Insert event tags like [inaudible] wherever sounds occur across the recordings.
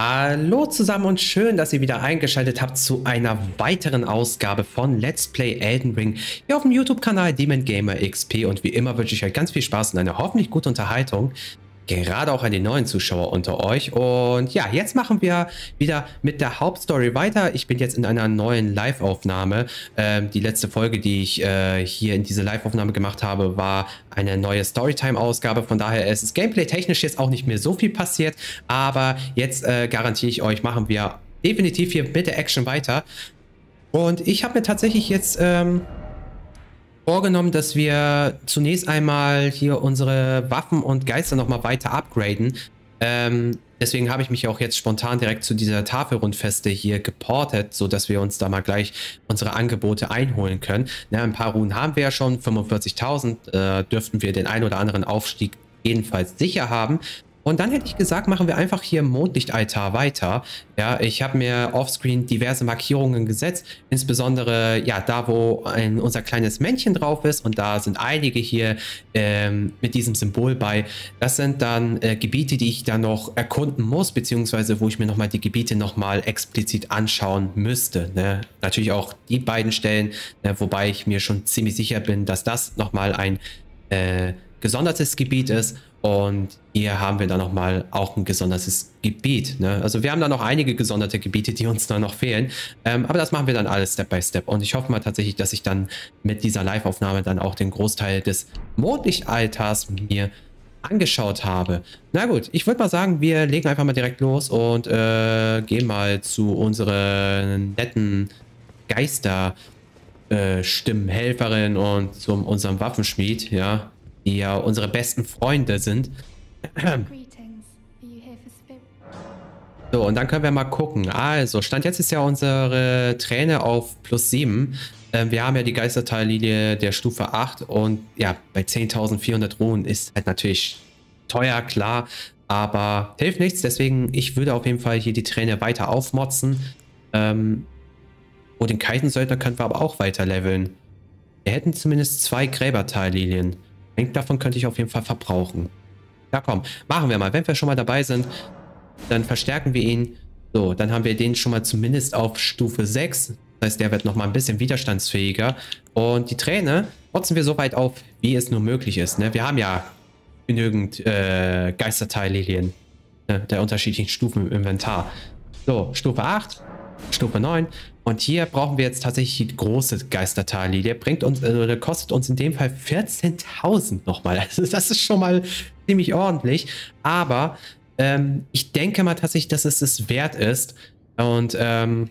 Hallo zusammen und schön, dass ihr wieder eingeschaltet habt zu einer weiteren Ausgabe von Let's Play Elden Ring hier auf dem YouTube-Kanal Demon Gamer XP und wie immer wünsche ich euch ganz viel Spaß und eine hoffentlich gute Unterhaltung gerade auch an die neuen Zuschauer unter euch. Und ja, jetzt machen wir wieder mit der Hauptstory weiter. Ich bin jetzt in einer neuen Live-Aufnahme. Ähm, die letzte Folge, die ich äh, hier in diese Live-Aufnahme gemacht habe, war eine neue Storytime-Ausgabe. Von daher ist es gameplay-technisch jetzt auch nicht mehr so viel passiert. Aber jetzt äh, garantiere ich euch, machen wir definitiv hier mit der Action weiter. Und ich habe mir tatsächlich jetzt... Ähm, vorgenommen, dass wir zunächst einmal hier unsere Waffen und Geister nochmal weiter upgraden. Ähm, deswegen habe ich mich auch jetzt spontan direkt zu dieser Tafelrundfeste hier geportet, sodass wir uns da mal gleich unsere Angebote einholen können. Na, ein paar Runen haben wir ja schon, 45.000 äh, dürften wir den ein oder anderen Aufstieg jedenfalls sicher haben. Und dann hätte ich gesagt, machen wir einfach hier im Mondlichtaltar weiter. Ja, ich habe mir offscreen diverse Markierungen gesetzt, insbesondere ja da, wo ein, unser kleines Männchen drauf ist und da sind einige hier ähm, mit diesem Symbol bei. Das sind dann äh, Gebiete, die ich dann noch erkunden muss, beziehungsweise wo ich mir nochmal die Gebiete nochmal explizit anschauen müsste. Ne? Natürlich auch die beiden Stellen, ne? wobei ich mir schon ziemlich sicher bin, dass das nochmal ein äh, gesondertes Gebiet ist und hier haben wir dann nochmal auch ein gesondertes Gebiet. Ne? Also wir haben da noch einige gesonderte Gebiete, die uns da noch fehlen. Ähm, aber das machen wir dann alles Step by Step. Und ich hoffe mal tatsächlich, dass ich dann mit dieser Live-Aufnahme dann auch den Großteil des Mondlichtaltars mir angeschaut habe. Na gut, ich würde mal sagen, wir legen einfach mal direkt los und äh, gehen mal zu unseren netten Geister äh, Stimmenhelferin und zu unserem Waffenschmied, ja die ja unsere besten Freunde sind. So, und dann können wir mal gucken. Also, Stand jetzt ist ja unsere Träne auf plus 7. Ähm, wir haben ja die Geisterteillinie der Stufe 8 und ja, bei 10.400 Ruhen ist halt natürlich teuer, klar, aber hilft nichts. Deswegen, ich würde auf jeden Fall hier die Träne weiter aufmotzen. Ähm, oh, den Kaisensöldner können wir aber auch weiter leveln. Wir hätten zumindest zwei Gräberteillilien. Denk davon könnte ich auf jeden Fall verbrauchen. Ja, komm, machen wir mal. Wenn wir schon mal dabei sind, dann verstärken wir ihn. So, dann haben wir den schon mal zumindest auf Stufe 6. Das heißt, der wird nochmal ein bisschen widerstandsfähiger. Und die Träne motzen wir so weit auf, wie es nur möglich ist. Ne? Wir haben ja genügend äh, Geisterteillilien ne? der unterschiedlichen Stufen im Inventar. So, Stufe 8, Stufe 9. Und hier brauchen wir jetzt tatsächlich die große Geisterteillinie. Bringt uns, äh, kostet uns in dem Fall 14.000 nochmal. [laughs] Also das ist schon mal ziemlich ordentlich. Aber ähm, ich denke mal tatsächlich, dass es es wert ist. Und ähm,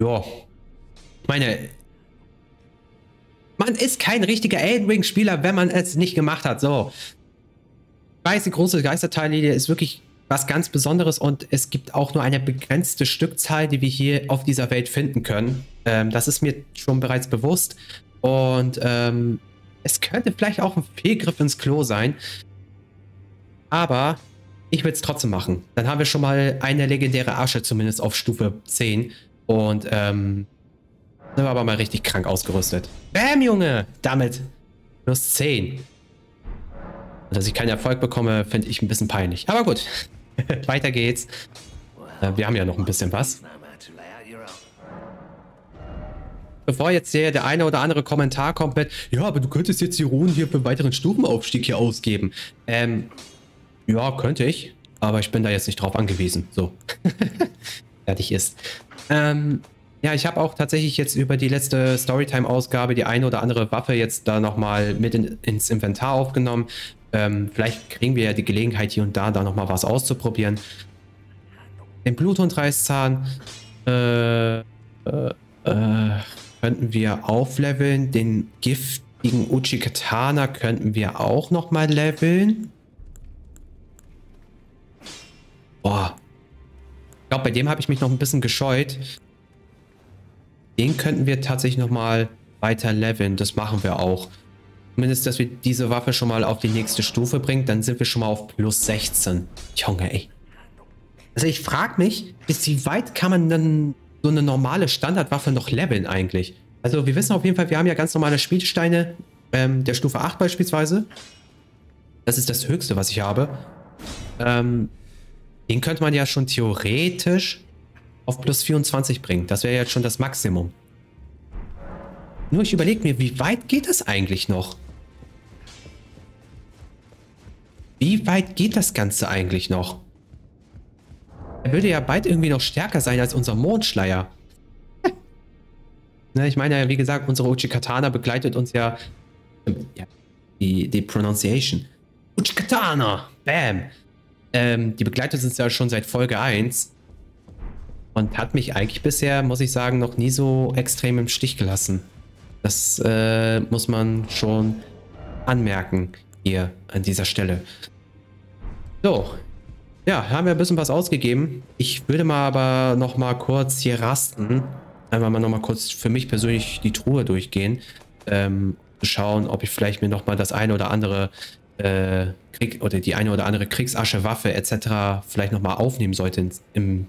ja, ich meine, man ist kein richtiger Elden Ring Spieler, wenn man es nicht gemacht hat. So. Ich weiß, die große Geisterteillinie ist wirklich was ganz Besonderes und es gibt auch nur eine begrenzte Stückzahl, die wir hier auf dieser Welt finden können. Ähm, das ist mir schon bereits bewusst und ähm, es könnte vielleicht auch ein Fehlgriff ins Klo sein, aber ich will es trotzdem machen. Dann haben wir schon mal eine legendäre Asche zumindest auf Stufe 10 und ähm, sind wir aber mal richtig krank ausgerüstet. Bam, Junge! Damit plus 10. Dass ich keinen Erfolg bekomme, finde ich ein bisschen peinlich. Aber gut, [laughs] Weiter geht's. Äh, wir haben ja noch ein bisschen was. Bevor jetzt der, der eine oder andere Kommentar kommt mit, ja, aber du könntest jetzt die Ruhen hier für einen weiteren Stufenaufstieg hier ausgeben. Ähm, ja, könnte ich, aber ich bin da jetzt nicht drauf angewiesen. So. [laughs] Fertig ist. Ähm, ja, ich habe auch tatsächlich jetzt über die letzte Storytime-Ausgabe die eine oder andere Waffe jetzt da nochmal mit in, ins Inventar aufgenommen. Ähm, vielleicht kriegen wir ja die Gelegenheit hier und da da nochmal was auszuprobieren. Den Bluthundreißzahn äh, äh, äh, könnten wir aufleveln. Den giftigen Uchikatana könnten wir auch nochmal leveln. Boah. Ich glaube, bei dem habe ich mich noch ein bisschen gescheut. Den könnten wir tatsächlich nochmal weiter leveln. Das machen wir auch. Zumindest, dass wir diese Waffe schon mal auf die nächste Stufe bringen, dann sind wir schon mal auf plus 16. Junge, ey. Also ich frage mich, bis wie weit kann man dann so eine normale Standardwaffe noch leveln eigentlich? Also wir wissen auf jeden Fall, wir haben ja ganz normale Spielsteine ähm, der Stufe 8 beispielsweise. Das ist das höchste, was ich habe. Ähm, Den könnte man ja schon theoretisch auf plus 24 bringen. Das wäre jetzt schon das Maximum. Nur ich überlege mir, wie weit geht das eigentlich noch? Wie weit geht das Ganze eigentlich noch? Er würde ja bald irgendwie noch stärker sein als unser Mondschleier. [laughs] ne, ich meine ja, wie gesagt, unsere Uchikatana begleitet uns ja, ja die, die Pronunciation. Uchikatana! Bam! Ähm, die begleitet uns ja schon seit Folge 1. Und hat mich eigentlich bisher, muss ich sagen, noch nie so extrem im Stich gelassen. Das äh, muss man schon anmerken hier an dieser Stelle. So. Ja, haben wir ein bisschen was ausgegeben. Ich würde mal aber noch mal kurz hier rasten. Einfach mal noch mal kurz für mich persönlich die Truhe durchgehen. Ähm, schauen, ob ich vielleicht mir noch mal das eine oder andere äh, Krieg oder die eine oder andere Kriegsasche, Waffe etc. vielleicht noch mal aufnehmen sollte im,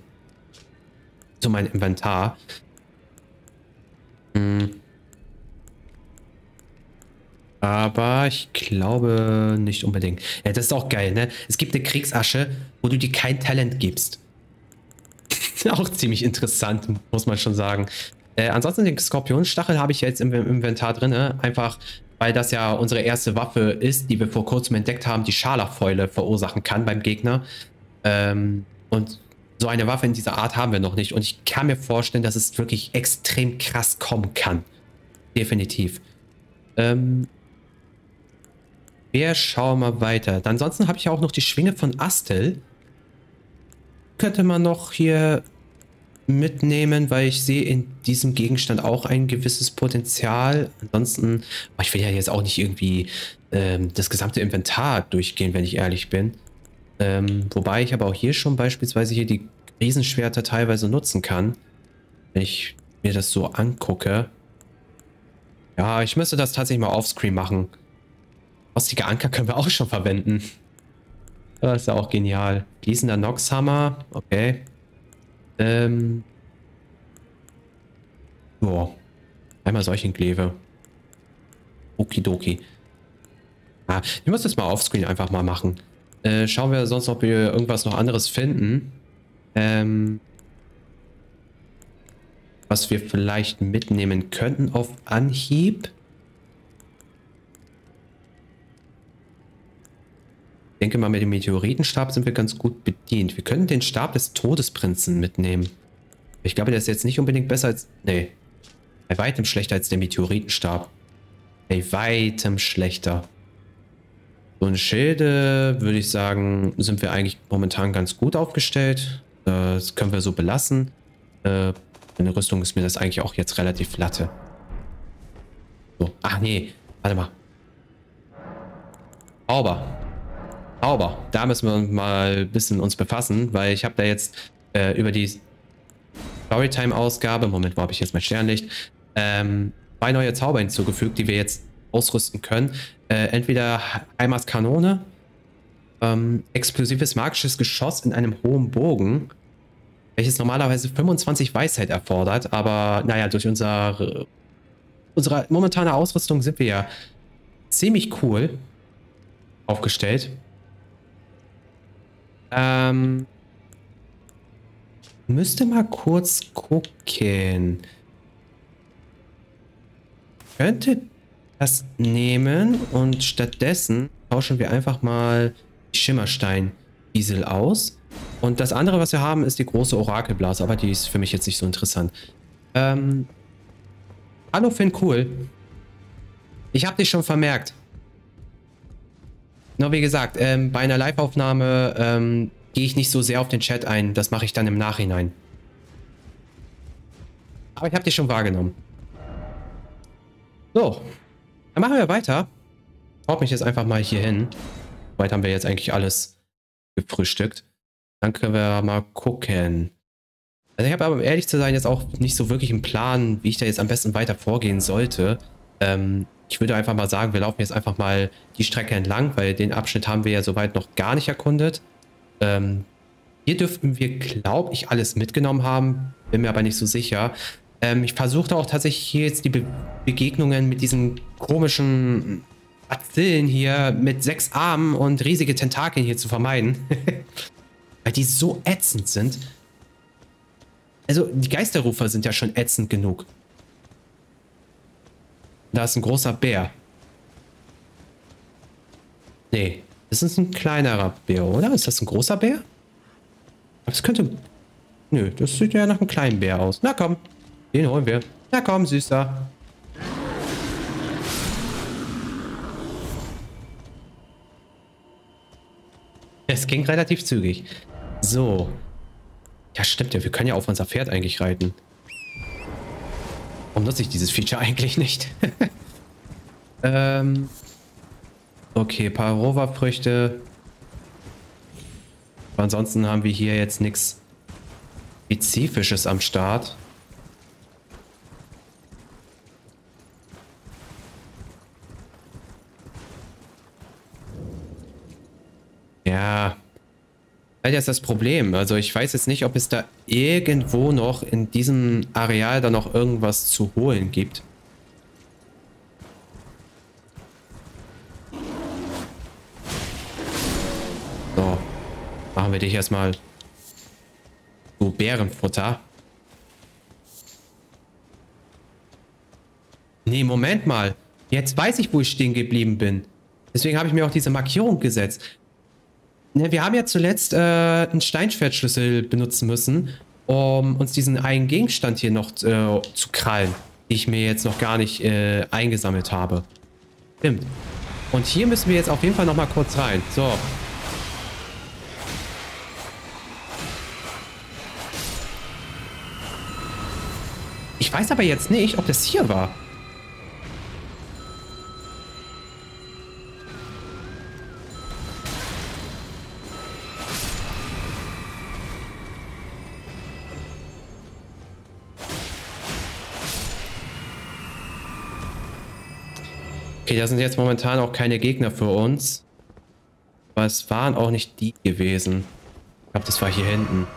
zu meinem Inventar. Hm. Aber ich glaube nicht unbedingt. Ja, das ist auch geil, ne? Es gibt eine Kriegsasche, wo du dir kein Talent gibst. [laughs] auch ziemlich interessant, muss man schon sagen. Äh, ansonsten den Skorpionstachel habe ich jetzt im, Inventar drin. Einfach, weil das ja unsere erste Waffe ist, die wir vor kurzem entdeckt haben, die Scharlachfäule verursachen kann beim Gegner. Ähm, und so eine Waffe in dieser Art haben wir noch nicht. Und ich kann mir vorstellen, dass es wirklich extrem krass kommen kann. Definitiv. Ähm, wir schauen mal weiter. Ansonsten habe ich auch noch die Schwinge von Astel. Könnte man noch hier mitnehmen, weil ich sehe in diesem Gegenstand auch ein gewisses Potenzial. Ansonsten, ich will ja jetzt auch nicht irgendwie ähm, das gesamte Inventar durchgehen, wenn ich ehrlich bin. Ähm, wobei ich aber auch hier schon beispielsweise hier die Riesenschwerter teilweise nutzen kann. Wenn ich mir das so angucke. Ja, ich müsste das tatsächlich mal offscreen machen. Rostige Anker können wir auch schon verwenden. Das ist ja auch genial. Fließender Noxhammer. Okay. Ähm. Boah. Einmal solchen Kleve. Okidoki. Ah, ich muss das mal offscreen einfach mal machen. Äh, schauen wir sonst, ob wir irgendwas noch anderes finden. Ähm. Was wir vielleicht mitnehmen könnten auf Anhieb. Denke mal, mit dem Meteoritenstab sind wir ganz gut bedient. Wir können den Stab des Todesprinzen mitnehmen. Ich glaube, der ist jetzt nicht unbedingt besser als... Nee. Bei weitem schlechter als der Meteoritenstab. Bei weitem schlechter. So ein Schilde, würde ich sagen, sind wir eigentlich momentan ganz gut aufgestellt. Das können wir so belassen. Äh, eine Rüstung ist mir das eigentlich auch jetzt relativ latte. So. Ach nee, warte mal. Sauber. Aber da müssen wir mal ein bisschen uns befassen, weil ich habe da jetzt äh, über die Storytime-Ausgabe, Moment, wo habe ich jetzt mein Sternlicht, ähm, zwei neue Zauber hinzugefügt, die wir jetzt ausrüsten können. Äh, entweder Heimers Kanone, ähm, explosives magisches Geschoss in einem hohen Bogen, welches normalerweise 25 Weisheit erfordert, aber naja, durch unser, unsere momentane Ausrüstung sind wir ja ziemlich cool aufgestellt. Ähm, müsste mal kurz gucken. Könnte das nehmen und stattdessen tauschen wir einfach mal die Schimmerstein-Diesel aus. Und das andere, was wir haben, ist die große Orakelblase, aber die ist für mich jetzt nicht so interessant. Ähm, hallo Finn, cool. Ich habe dich schon vermerkt. Nur wie gesagt, ähm, bei einer Live-Aufnahme ähm, gehe ich nicht so sehr auf den Chat ein. Das mache ich dann im Nachhinein. Aber ich habe dich schon wahrgenommen. So, dann machen wir weiter. Haut mich jetzt einfach mal hier hin. Weit haben wir jetzt eigentlich alles gefrühstückt. Dann können wir mal gucken. Also ich habe aber, um ehrlich zu sein, jetzt auch nicht so wirklich einen Plan, wie ich da jetzt am besten weiter vorgehen sollte. Ähm, ich würde einfach mal sagen, wir laufen jetzt einfach mal die Strecke entlang, weil den Abschnitt haben wir ja soweit noch gar nicht erkundet. Ähm, hier dürften wir, glaube ich, alles mitgenommen haben. Bin mir aber nicht so sicher. Ähm, ich versuchte auch tatsächlich hier jetzt die Be Begegnungen mit diesen komischen Bazillen hier mit sechs Armen und riesige Tentakeln hier zu vermeiden. [laughs] Weil die so ätzend sind. Also, die Geisterrufer sind ja schon ätzend genug. Da ist ein großer Bär. Nee, das ist ein kleinerer Bär, oder? Ist das ein großer Bär? Das könnte... Nö, das sieht ja nach einem kleinen Bär aus. Na komm, den holen wir. Na komm, Süßer. Es ging relativ zügig. So. Ja, stimmt ja. Wir können ja auf unser Pferd eigentlich reiten. Warum nutze ich dieses Feature eigentlich nicht? [laughs] ähm... Okay, Parova-Früchte. Ansonsten haben wir hier jetzt nichts Spezifisches am Start. Ja. Das ist das Problem. Also ich weiß jetzt nicht, ob es da irgendwo noch in diesem Areal da noch irgendwas zu holen gibt. Machen wir dich erstmal zu Bärenfutter. Nee, Moment mal. Jetzt weiß ich, wo ich stehen geblieben bin. Deswegen habe ich mir auch diese Markierung gesetzt. Ne, wir haben ja zuletzt äh, einen Steinschwertschlüssel benutzen müssen, um uns diesen einen Gegenstand hier noch äh, zu krallen, die ich mir jetzt noch gar nicht äh, eingesammelt habe. Stimmt. Und hier müssen wir jetzt auf jeden Fall noch mal kurz rein. So, Ich weiß aber jetzt nicht, ob das hier war. Okay, da sind jetzt momentan auch keine Gegner für uns. Aber es waren auch nicht die gewesen. Ich glaube, das war hier hinten.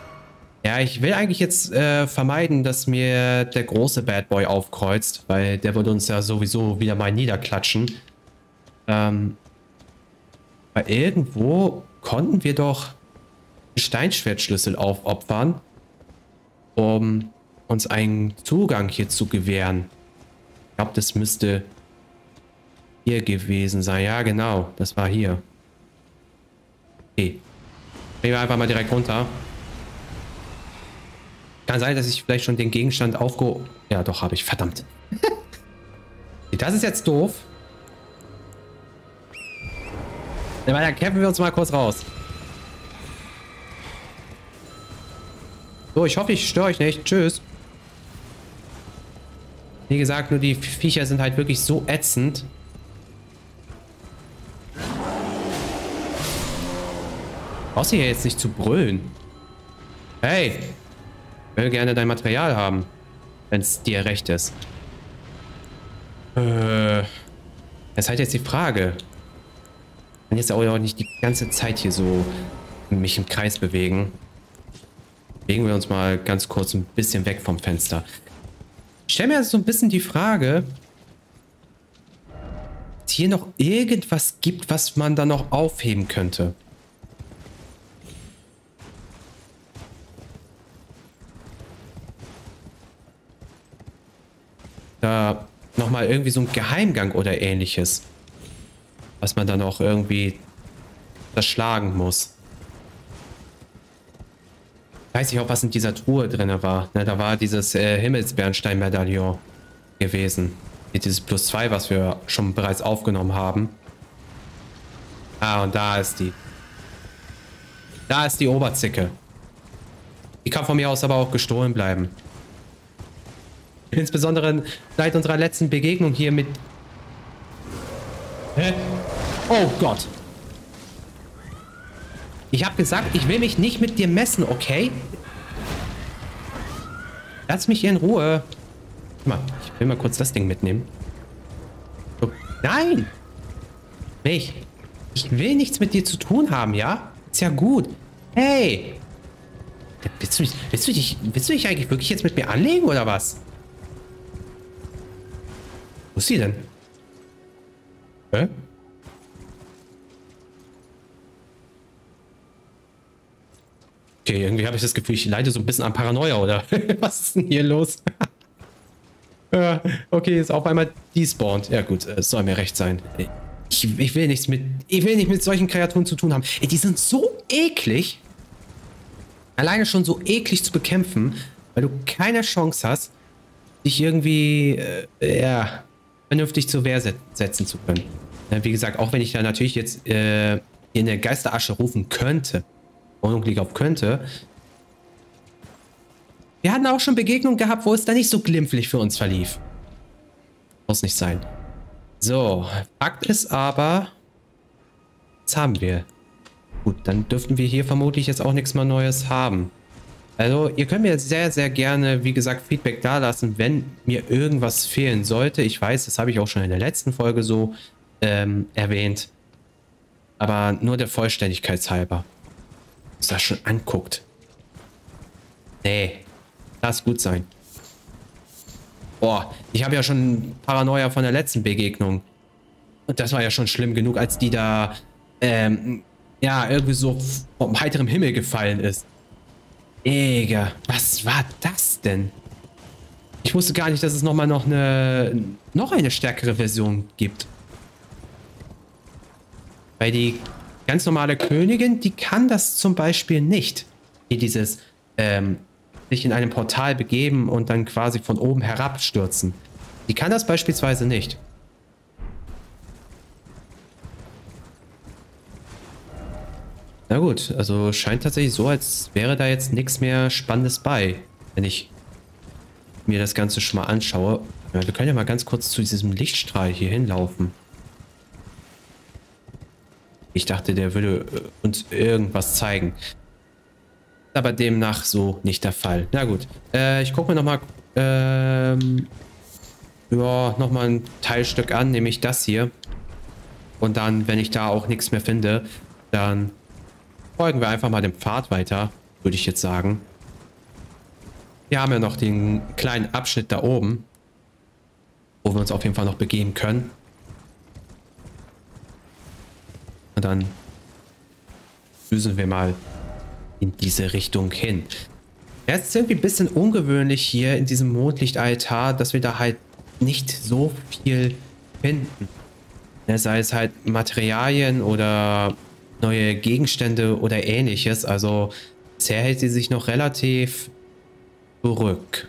Ja, ich will eigentlich jetzt äh, vermeiden, dass mir der große Bad Boy aufkreuzt, weil der würde uns ja sowieso wieder mal niederklatschen. Ähm, weil irgendwo konnten wir doch Steinschwertschlüssel aufopfern, um uns einen Zugang hier zu gewähren. Ich glaube, das müsste hier gewesen sein. Ja, genau, das war hier. Okay. Gehen wir einfach mal direkt runter. Kann sein, dass ich vielleicht schon den Gegenstand aufge... Ja, doch, habe ich. Verdammt. [laughs] das ist jetzt doof. Dann kämpfen wir uns mal kurz raus. So, ich hoffe, ich störe euch nicht. Tschüss. Wie gesagt, nur die Viecher sind halt wirklich so ätzend. Brauchst du hier jetzt nicht zu brüllen. Hey, will gerne dein Material haben. Wenn es dir recht ist. Äh. Das ist halt jetzt die Frage. Ich kann jetzt auch nicht die ganze Zeit hier so mich im Kreis bewegen. Bewegen wir uns mal ganz kurz ein bisschen weg vom Fenster. Ich stelle mir so ein bisschen die Frage, ob es hier noch irgendwas gibt, was man da noch aufheben könnte. Da nochmal irgendwie so ein Geheimgang oder ähnliches. Was man dann auch irgendwie zerschlagen muss. Weiß ich auch, was in dieser Truhe drin war. Na, da war dieses äh, Himmelsbernstein-Medaillon gewesen. Dieses Plus 2, was wir schon bereits aufgenommen haben. Ah, und da ist die. Da ist die Oberzicke. Die kann von mir aus aber auch gestohlen bleiben. Insbesondere seit unserer letzten Begegnung hier mit... Hä? Oh Gott. Ich habe gesagt, ich will mich nicht mit dir messen, okay? Lass mich in Ruhe. Mal, ich will mal kurz das Ding mitnehmen. So, nein! Ich, ich will nichts mit dir zu tun haben, ja? Ist ja gut. Hey! Willst du, mich, willst, du dich, willst du dich eigentlich wirklich jetzt mit mir anlegen, oder was? Wo ist sie denn? Hä? Okay, irgendwie habe ich das Gefühl, ich leide so ein bisschen an Paranoia, oder? [laughs] Was ist denn hier los? [laughs] okay, ist auf einmal despawned. Ja gut, es soll mir recht sein. Ich, ich, will nichts mit. Ich will nicht mit solchen Kreaturen zu tun haben. Ey, die sind so eklig. Alleine schon so eklig zu bekämpfen, weil du keine Chance hast, dich irgendwie, äh, ja, vernünftig zur Wehr setzen zu können. Wie gesagt, auch wenn ich da natürlich jetzt äh, in der Geisterasche rufen könnte, Unglück auf könnte. Wir hatten auch schon Begegnungen gehabt, wo es da nicht so glimpflich für uns verlief. Muss nicht sein. So, Fakt ist aber, was haben wir? Gut, dann dürften wir hier vermutlich jetzt auch nichts mehr Neues haben. Also, ihr könnt mir sehr, sehr gerne, wie gesagt, Feedback dalassen, wenn mir irgendwas fehlen sollte. Ich weiß, das habe ich auch schon in der letzten Folge so ähm, erwähnt. Aber nur der Vollständigkeit halber. Uns das schon anguckt. Nee, das gut sein. Boah, ich habe ja schon Paranoia von der letzten Begegnung. Und das war ja schon schlimm genug, als die da, ähm, ja, irgendwie so vom heiterem Himmel gefallen ist. Eger, was war das denn? Ich wusste gar nicht, dass es nochmal noch eine, noch eine stärkere Version gibt. Weil die ganz normale Königin, die kann das zum Beispiel nicht. Hier dieses, ähm, sich in einem Portal begeben und dann quasi von oben herabstürzen. Die kann das beispielsweise nicht. Na gut, also scheint tatsächlich so, als wäre da jetzt nichts mehr Spannendes bei, wenn ich mir das Ganze schon mal anschaue. Ja, wir können ja mal ganz kurz zu diesem Lichtstrahl hier hinlaufen. Ich dachte, der würde äh, uns irgendwas zeigen aber demnach so nicht der Fall. Na gut, äh, ich gucke mir nochmal ähm, ja, nochmal ein Teilstück an, nämlich das hier. Und dann, wenn ich da auch nichts mehr finde, dann folgen wir einfach mal dem Pfad weiter, würde ich jetzt sagen. Wir haben ja noch den kleinen Abschnitt da oben, wo wir uns auf jeden Fall noch begeben können. Und dann düsen wir mal in diese Richtung hin. Es ist irgendwie ein bisschen ungewöhnlich hier in diesem Mondlichtaltar, dass wir da halt nicht so viel finden. Ja, sei es halt Materialien oder neue Gegenstände oder ähnliches. Also bisher hält sie sich noch relativ zurück,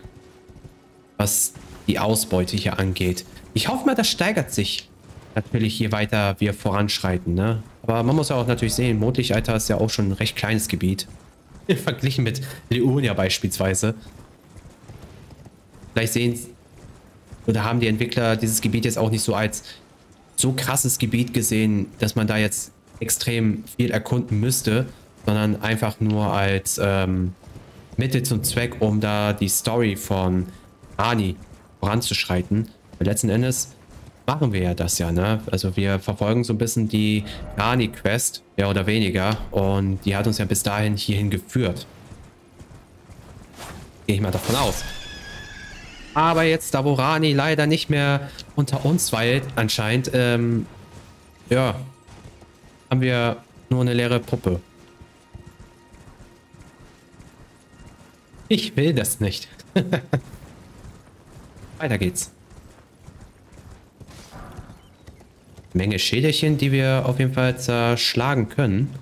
was die Ausbeute hier angeht. Ich hoffe mal, das steigert sich natürlich je weiter wir voranschreiten. Ne? Aber man muss ja auch natürlich sehen, Mondlichtaltar ist ja auch schon ein recht kleines Gebiet. [laughs] Verglichen mit Leonia beispielsweise. Vielleicht sehen oder haben die Entwickler dieses Gebiet jetzt auch nicht so als so krasses Gebiet gesehen, dass man da jetzt extrem viel erkunden müsste, sondern einfach nur als ähm, Mittel zum Zweck, um da die Story von Ani voranzuschreiten. Weil letzten Endes machen wir ja das ja, ne? Also wir verfolgen so ein bisschen die Rani-Quest, mehr oder weniger. Und die hat uns ja bis dahin hierhin geführt. Gehe ich mal davon aus. Aber jetzt, da wo Rani leider nicht mehr unter uns weilt, anscheinend, ähm, ja, haben wir nur eine leere Puppe. Ich will das nicht. [laughs] Weiter geht's. Menge Schädelchen, die wir auf jeden Fall zerschlagen können.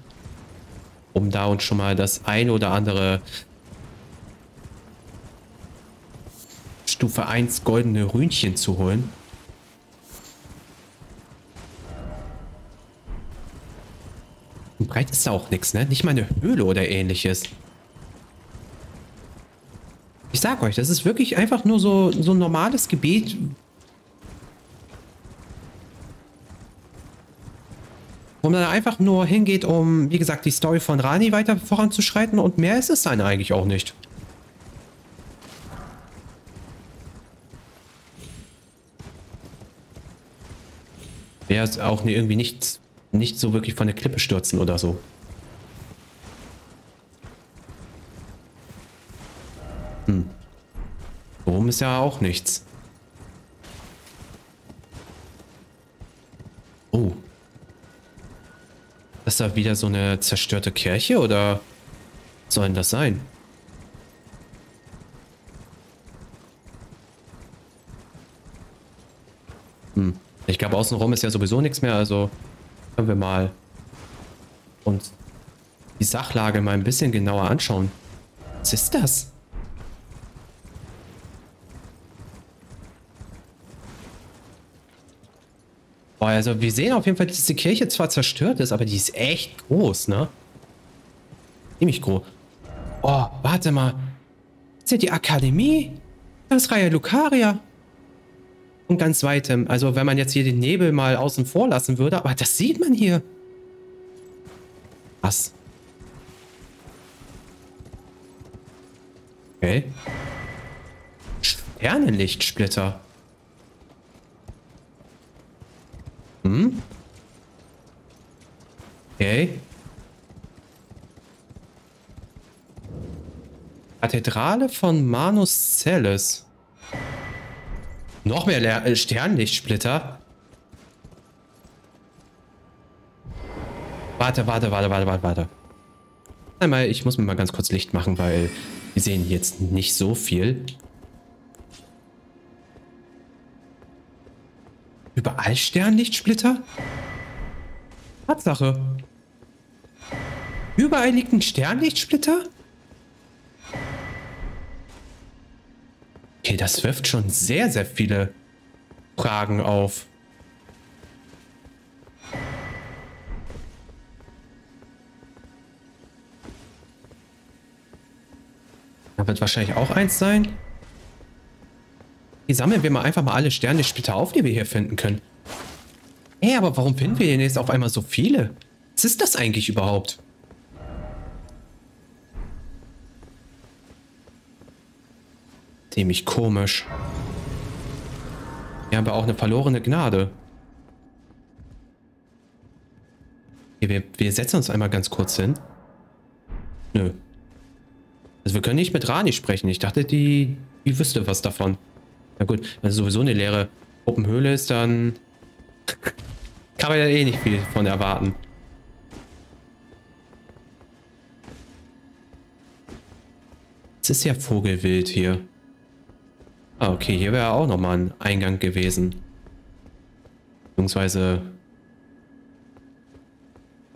Um da uns schon mal das ein oder andere Stufe 1 goldene Rühnchen zu holen. Breit ist da auch nichts, ne? Nicht mal eine Höhle oder ähnliches. Ich sag euch, das ist wirklich einfach nur so, so ein normales Gebiet, Wo man einfach nur hingeht, um, wie gesagt, die Story von Rani weiter voranzuschreiten und mehr ist es dann eigentlich auch nicht. Wäre auch irgendwie nicht, nicht so wirklich von der Klippe stürzen oder so. Hm. Warum ist ja auch nichts. ist da wieder so eine zerstörte Kirche oder soll denn das sein? Hm. Ich glaube, außenrum ist ja sowieso nichts mehr, also können wir mal uns die Sachlage mal ein bisschen genauer anschauen. Was ist das? Boah, also wir sehen auf jeden Fall, dass diese Kirche zwar zerstört ist, aber die ist echt groß, ne? Ziemlich groß. Oh, warte mal. Ist ja die Akademie? Das ist Reihe Lucaria. Und ganz weitem. Also wenn man jetzt hier den Nebel mal außen vor lassen würde, aber das sieht man hier. Was? Okay. Sternenlichtsplitter. Hm? Okay. Kathedrale von Manus Celles. Noch mehr Le äh, Sternlichtsplitter. Warte, warte, warte, warte, warte, warte. Einmal, ich muss mir mal ganz kurz Licht machen, weil wir sehen jetzt nicht so viel. Überall Sternlichtsplitter? Tatsache. Überall liegt ein Sternlichtsplitter? Okay, das wirft schon sehr, sehr viele Fragen auf. Da wird wahrscheinlich auch eins sein. Hier sammeln wir mal einfach mal alle Sterne-Splitter auf, die wir hier finden können. Hey, aber warum finden wir denn jetzt auf einmal so viele? Was ist das eigentlich überhaupt? Ziemlich komisch. Wir haben aber auch eine verlorene Gnade. Okay, wir, wir setzen uns einmal ganz kurz hin. Nö. Also wir können nicht mit Rani sprechen. Ich dachte, die, die wüsste was davon. Na gut, wenn es sowieso eine leere Puppenhöhle ist, dann [laughs] kann man ja eh nicht viel von erwarten. Es ist ja Vogelwild hier. Ah, okay, hier wäre auch nochmal ein Eingang gewesen. Beziehungsweise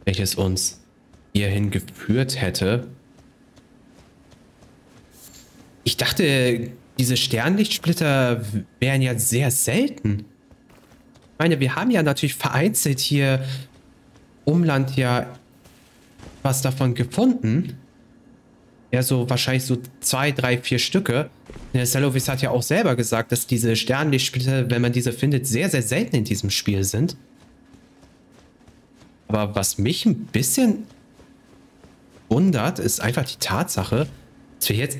welches uns hierhin geführt hätte. Ich dachte, diese Sternlichtsplitter wären ja sehr selten. Ich meine, wir haben ja natürlich vereinzelt hier Umland ja was davon gefunden. Ja, so wahrscheinlich so zwei, drei, vier Stücke. Der Selovis hat ja auch selber gesagt, dass diese Sternlichtsplitter, wenn man diese findet, sehr, sehr selten in diesem Spiel sind. Aber was mich ein bisschen wundert, ist einfach die Tatsache, dass wir jetzt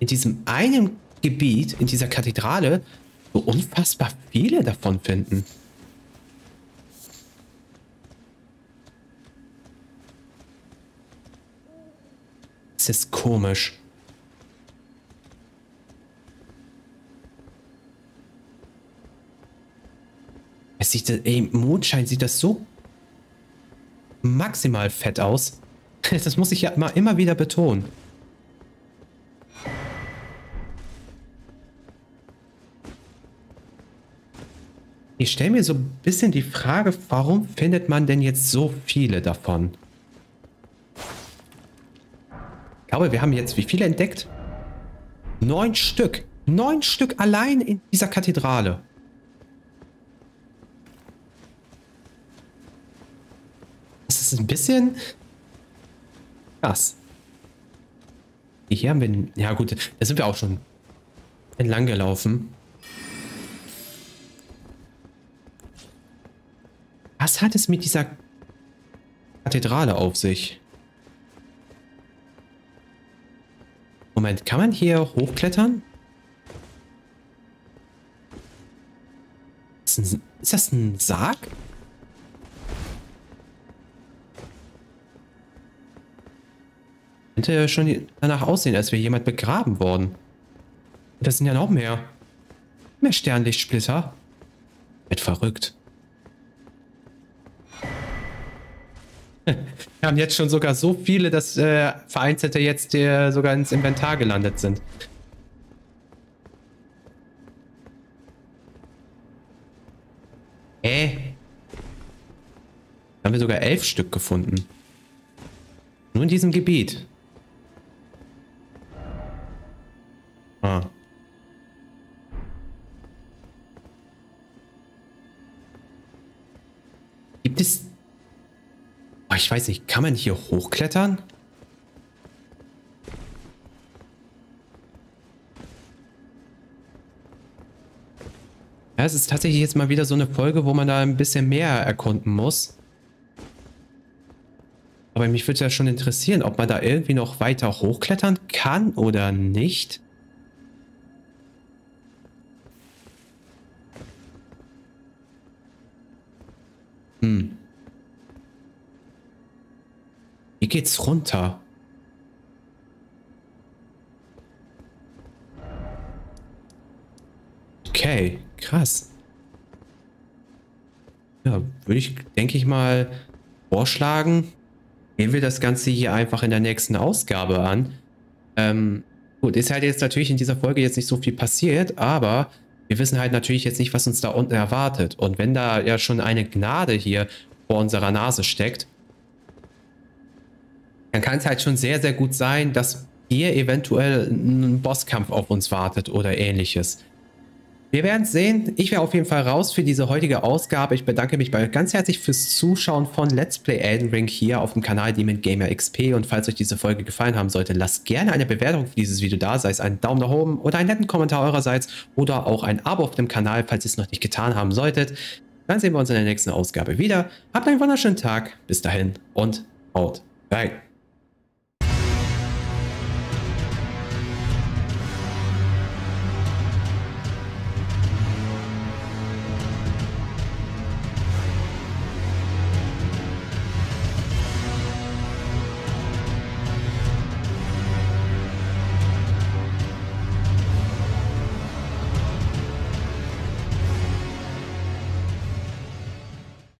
in diesem einen Gebiet, in dieser Kathedrale, so unfassbar viele davon finden. Es ist komisch. Es sieht, ey, Mondschein sieht das so maximal fett aus. [laughs] Das muss ich ja immer, immer wieder betonen. Ich stelle mir so ein bisschen die Frage, warum findet man denn jetzt so viele davon? Glaube, wir haben jetzt wie viele entdeckt? Neun Stück. Neun Stück allein in dieser Kathedrale. Das ist ein bisschen krass. Hier haben wir... Ja gut, da sind wir auch schon entlang gelaufen. Was hat es mit dieser Kathedrale auf sich? Moment, kann man hier hochklettern? Ist, ein, ist das ein Sarg? Könnte ja schon danach aussehen, als wäre jemand begraben worden. Das sind ja noch mehr. Mehr Sternlichtsplitter. Wird verrückt. [laughs] Wir haben jetzt schon sogar so viele, dass äh, vereinzelte jetzt äh, sogar ins Inventar gelandet sind. Äh. Haben wir sogar elf Stück gefunden. Nur in diesem Gebiet. Weiß nicht, kann man hier hochklettern? Ja, es ist tatsächlich jetzt mal wieder so eine Folge, wo man da ein bisschen mehr erkunden muss. Aber mich würde ja schon interessieren, ob man da irgendwie noch weiter hochklettern kann oder nicht. Hm. Wie geht's runter? Okay, krass. Ja, würde ich, denke ich mal, vorschlagen, gehen wir das Ganze hier einfach in der nächsten Ausgabe an. Ähm, gut, ist halt jetzt natürlich in dieser Folge jetzt nicht so viel passiert, aber wir wissen halt natürlich jetzt nicht, was uns da unten erwartet. Und wenn da ja schon eine Gnade hier vor unserer Nase steckt, dann kann es halt schon sehr, sehr gut sein, dass hier eventuell ein Bosskampf auf uns wartet oder ähnliches. Wir werden es sehen. Ich wäre auf jeden Fall raus für diese heutige Ausgabe. Ich bedanke mich bei euch ganz herzlich fürs Zuschauen von Let's Play Elden Ring hier auf dem Kanal Demon Gamer XP. Und falls euch diese Folge gefallen haben sollte, lasst gerne eine Bewertung für dieses Video da, sei es einen Daumen nach oben oder einen netten Kommentar eurerseits oder auch ein Abo auf dem Kanal, falls ihr es noch nicht getan haben solltet. Dann sehen wir uns in der nächsten Ausgabe wieder. Habt einen wunderschönen Tag. Bis dahin und haut rein.